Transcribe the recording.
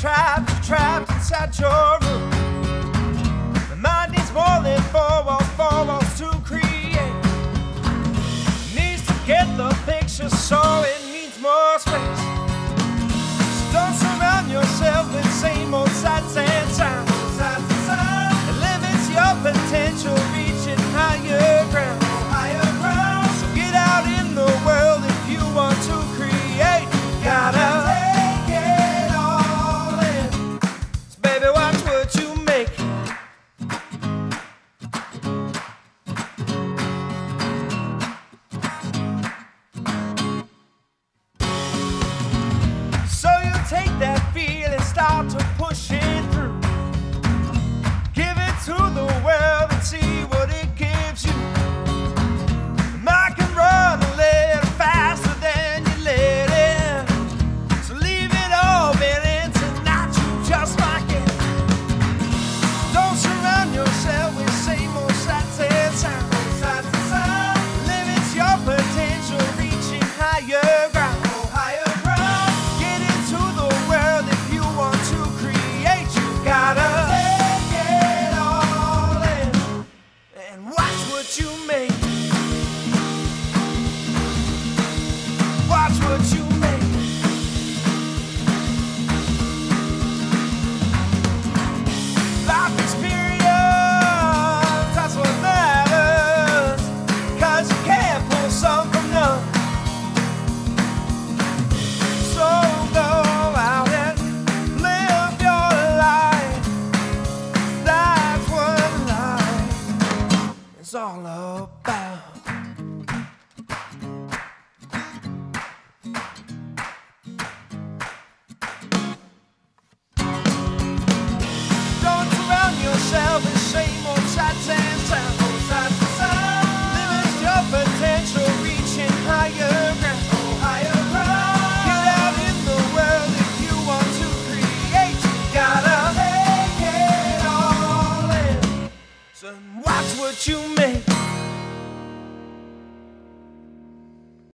trapped, trapped inside your room. take that feeling, start to what you make. same old shots and your potential, reaching oh, higher ground. Get out in the world if you want to create. Gotta take it all in. So watch what you make.